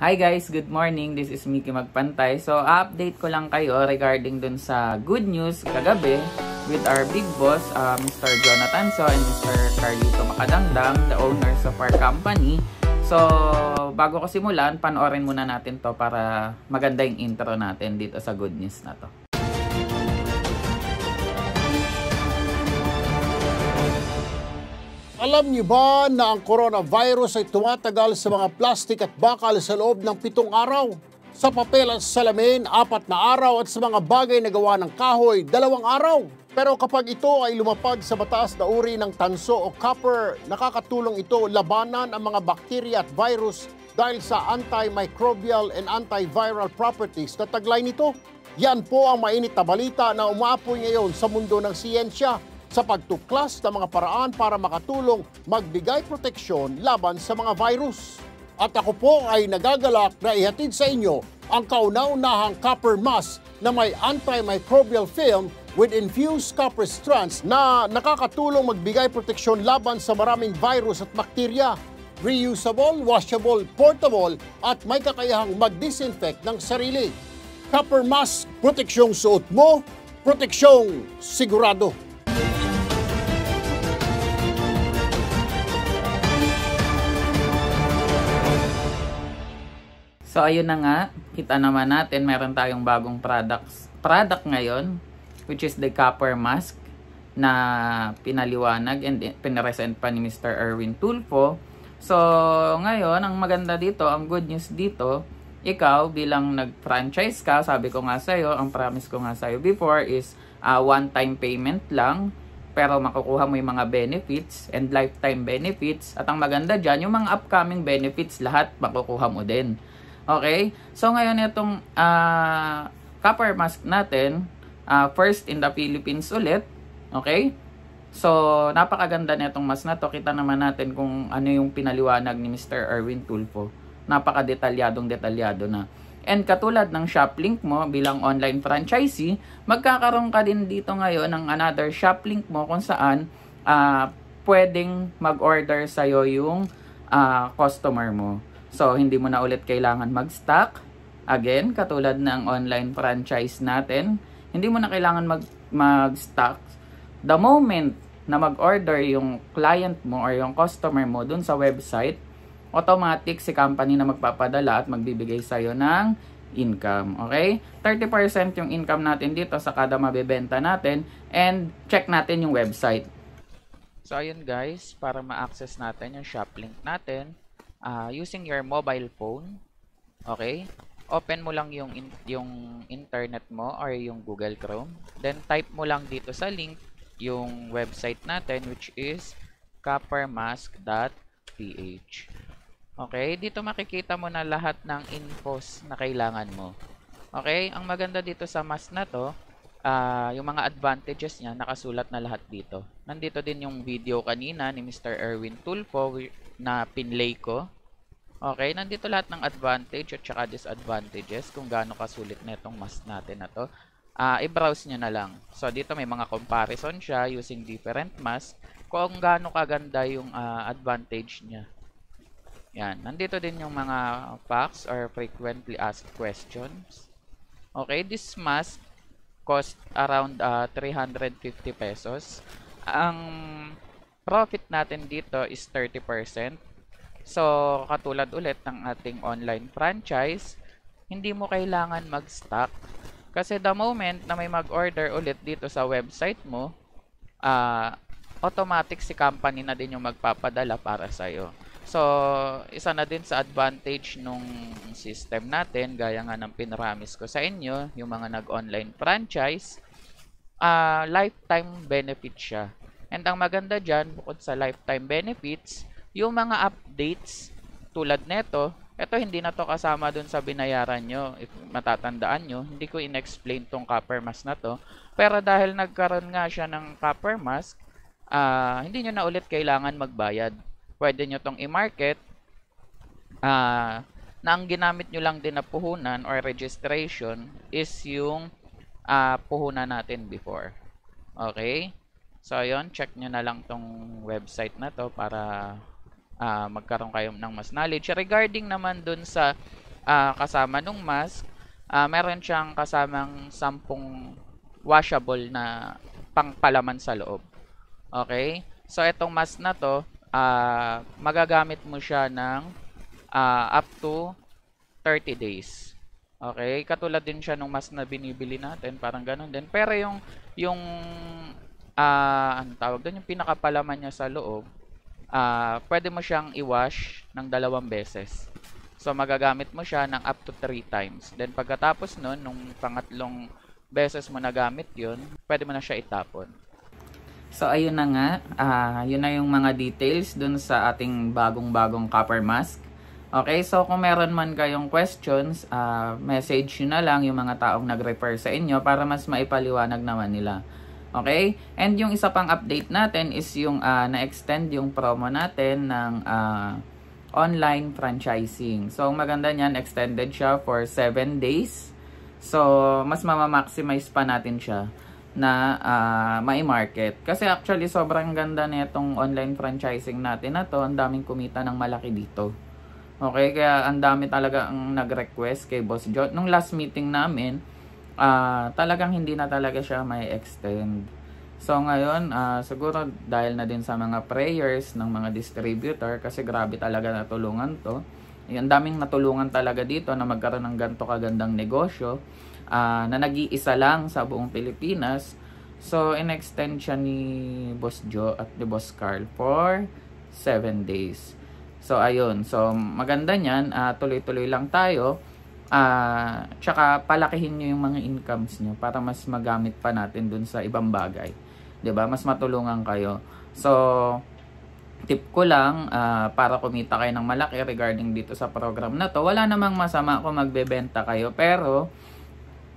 Hi guys, good morning. This is Mickey Magpantay. So, update ko lang kayo regarding dun sa good news kagabi with our big boss, uh, Mr. Jonathan So and Mr. Carlito Macadangdang, the owners of our company. So, bago ko simulan, panoorin muna natin to para maganda yung intro natin dito sa good news na to. Alam niyo ba na ang coronavirus ay tumatagal sa mga plastik at bakal sa loob ng pitong araw? Sa papel at salamin, apat na araw at sa mga bagay na gawa ng kahoy, dalawang araw. Pero kapag ito ay lumapag sa mataas na uri ng tanso o copper, nakakatulong ito labanan ang mga bakterya at virus dahil sa antimicrobial and antiviral properties na taglay nito. Yan po ang mainit na balita na umaapoy ngayon sa mundo ng siyensya sa pagtuklas ng mga paraan para makatulong magbigay proteksyon laban sa mga virus. At ako po ay nagagalak na ihatid sa inyo ang kauna-unahang copper mask na may antimicrobial film with infused copper strands na nakakatulong magbigay proteksyon laban sa maraming virus at bakterya. Reusable, washable, portable at may kakayahang mag-disinfect ng sarili. Copper mask, proteksyong suot mo, proteksyong sigurado. So ayun na nga, kita naman natin meron tayong bagong products, product ngayon which is the copper mask na pinaliwanag and pinaresent pa ni Mr. Erwin Tulfo. So ngayon, ang maganda dito, ang good news dito, ikaw bilang nag-franchise ka, sabi ko nga sa'yo, ang promise ko nga sa'yo before is uh, one-time payment lang pero makukuha mo yung mga benefits and lifetime benefits at ang maganda dyan, yung mga upcoming benefits lahat makukuha mo din. Okay? So, ngayon itong uh, copper mask natin, uh, first in the Philippines ulit. Okay? So, napakaganda na itong mask na to. Kita naman natin kung ano yung pinaliwanag ni Mr. Erwin Tulfo. Napaka-detalyadong detalyado na. And katulad ng shop link mo bilang online franchisee, magkakaroon ka din dito ngayon ng another shop link mo kung saan uh, pwedeng mag-order sa'yo yung uh, customer mo. So, hindi mo na ulit kailangan mag-stock. Again, katulad ng online franchise natin, hindi mo na kailangan mag, mag-stock. The moment na mag-order yung client mo or yung customer mo dun sa website, automatic si company na magpapadala at magbibigay sa'yo ng income. Okay? 30% yung income natin dito sa kada mabibenta natin and check natin yung website. So, ayun guys, para ma-access natin yung shop link natin, uh, using your mobile phone, okay, open mo lang yung, in, yung internet mo or yung Google Chrome. Then, type mo lang dito sa link yung website natin which is coppermask.ph. Okay, dito makikita mo na lahat ng infos na kailangan mo. Okay, ang maganda dito sa mask na to, uh, yung mga advantages niya, nakasulat na lahat dito. Nandito din yung video kanina ni Mr. Erwin Tulfo na pinlay ko. Okay, nandito lahat ng advantage at saka disadvantages kung gaano kasulit na itong mask natin na to. Uh, i-browse nyo na lang. So, dito may mga comparison siya using different mask kung gaano kaganda yung uh, advantage niya. Yan. Nandito din yung mga facts or frequently asked questions. Okay, this mask cost around uh, 350 pesos. Ang profit natin dito is 30%. So, katulad ulit ng ating online franchise, hindi mo kailangan mag-stock. Kasi the moment na may mag-order ulit dito sa website mo, uh, automatic si company na din yung magpapadala para sa'yo. So, isa na din sa advantage nung system natin, gaya nga ng pinramis ko sa inyo, yung mga nag-online franchise, uh, lifetime benefit siya. And ang maganda dyan, bukod sa lifetime benefits, yung mga updates tulad neto, ito hindi na to kasama dun sa binayaran nyo. If matatandaan nyo, hindi ko in-explain tong copper mask na to. Pero dahil nagkaroon nga siya ng copper mask, uh, hindi nyo na ulit kailangan magbayad. Pwede nyo tong i-market uh, na ang ginamit nyo lang din na puhunan or registration is yung uh, puhunan natin before. Okay? So, ayun, check nyo na lang tong website na to para uh, magkaroon kayo ng mas knowledge. Regarding naman dun sa ah, kasama nung mask, ah, meron siyang kasamang sampung washable na pangpalaman sa loob. Okay? So, itong mask na to, ah, magagamit mo siya ng ah, up to 30 days. Okay? Katulad din siya nung mask na binibili natin, parang ganun din. Pero yung, yung, ah, ano tawag doon, yung pinakapalaman niya sa loob, ah, pwede mo siyang i-wash ng dalawang beses. So, magagamit mo siya ng up to 3 times. Then, pagkatapos nun, nung pangatlong beses mo nagamit yun, pwede mo na siya itapon. So, ayun na nga. Ah, yun na yung mga details dun sa ating bagong-bagong copper mask. Okay, so kung meron man kayong questions, ah, message nyo na lang yung mga taong nag-refer sa inyo para mas maipaliwanag naman nila. Okay? And yung isa pang update natin is yung ah, na-extend yung promo natin ng ah, online franchising. So, ang maganda niyan, extended siya for 7 days. So, mas mamamaximize pa natin siya na uh, mai-market. Kasi actually, sobrang ganda na itong online franchising natin na to. Ang daming kumita ng malaki dito. Okay, kaya ang dami talaga ang nag-request kay Boss John. Nung last meeting namin, uh, talagang hindi na talaga siya may extend. So ngayon, uh, siguro dahil na din sa mga prayers ng mga distributor kasi grabe talaga natulungan to. Ang daming natulungan talaga dito na magkaroon ng ganto kagandang negosyo uh, na nag-iisa lang sa buong Pilipinas. So, in-extend siya ni Boss Joe at ni Boss Carl for 7 days. So, ayun. So, maganda niyan. Uh, tuloy-tuloy lang tayo. Uh, tsaka, palakihin nyo yung mga incomes nyo para mas magamit pa natin dun sa ibang bagay. ba? Mas matulungan kayo. So, tip ko lang uh, para kumita kayo ng malaki regarding dito sa program na to. Wala namang masama kung magbebenta kayo, pero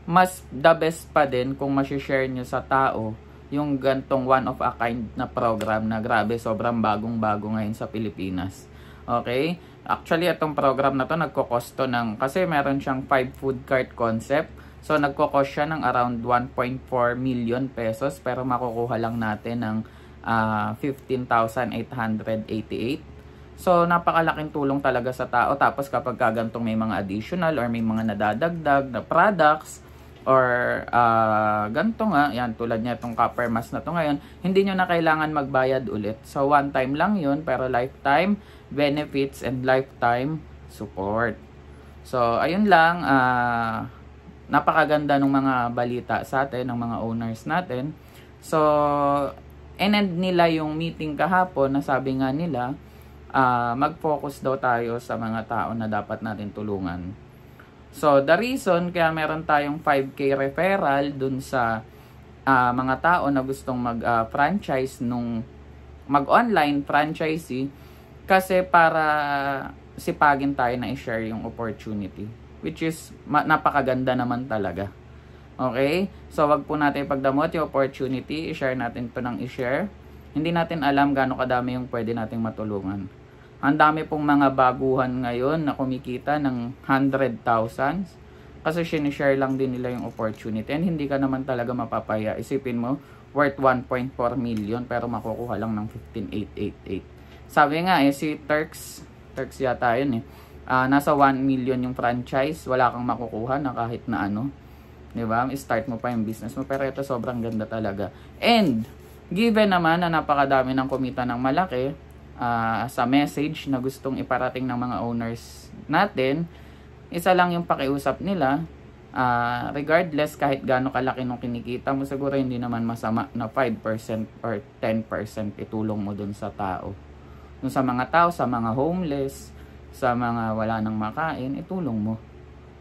mas the best pa din kung ma-share nyo sa tao yung gantong one of a kind na program na grabe sobrang bagong-bago ngayon sa Pilipinas. Okay? Actually, itong program na to nagkokosto ng, kasi meron siyang 5 food cart concept So, nagko-cost siya ng around 1.4 million pesos pero makukuha lang natin ng uh, ah, 15,888. So, napakalaking tulong talaga sa tao. Tapos, kapag kagantong may mga additional or may mga nadadagdag na products or uh, ganito nga, yan, tulad niya itong copper mask na to ngayon, hindi nyo na kailangan magbayad ulit. So, one time lang yun, pero lifetime benefits and lifetime support. So, ayun lang, uh, napakaganda ng mga balita sa atin, ng mga owners natin. So, end nila yung meeting kahapon na sabi nga nila, uh, mag-focus daw tayo sa mga tao na dapat natin tulungan. So, the reason kaya meron tayong 5K referral dun sa uh, mga tao na gustong mag-franchise uh, nung mag-online franchisee kasi para sipagin tayo na i-share yung opportunity which is napakaganda naman talaga. Okay? So, wag po natin pagdamot yung opportunity. I-share natin to ng i-share. Hindi natin alam gaano kadami yung pwede nating matulungan. Ang dami pong mga baguhan ngayon na kumikita ng 100,000 kasi sinishare lang din nila yung opportunity and hindi ka naman talaga mapapaya. Isipin mo, worth 1.4 million pero makukuha lang ng 15,888. Sabi nga eh, si Turks, Turks yata yun eh, uh, nasa 1 million yung franchise, wala kang makukuha na kahit na ano. ba? Start mo pa yung business mo pero ito sobrang ganda talaga. And given naman na napakadami ng kumita ng malaki uh, sa message na gustong iparating ng mga owners natin, isa lang yung pakiusap nila uh, regardless kahit gaano kalaki nung kinikita mo siguro hindi naman masama na 5% or 10% itulong mo dun sa tao. Dun sa mga tao, sa mga homeless, sa mga wala nang makain, itulong mo.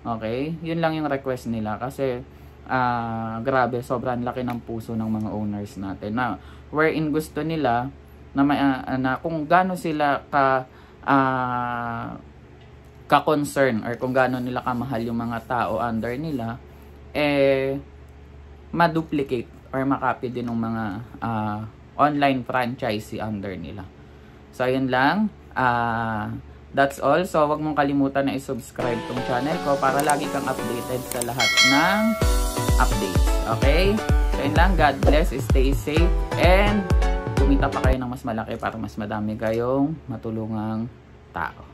Okay? Yun lang yung request nila kasi uh, grabe, sobrang laki ng puso ng mga owners natin. Na wherein gusto nila na, may, uh, na kung gaano sila ka uh, ka-concern or kung gaano nila kamahal yung mga tao under nila, eh, ma-duplicate or makopy din ng mga uh, online franchisee under nila. So, yun lang. Uh, That's all. So, wag mong kalimutan na i-subscribe tong channel ko para lagi kang updated sa lahat ng updates. Okay? So, yun lang. God bless. Stay safe. And, kumita pa kayo ng mas malaki para mas madami kayong matulungang tao.